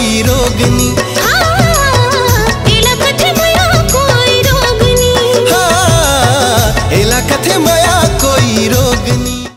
आई रोगनी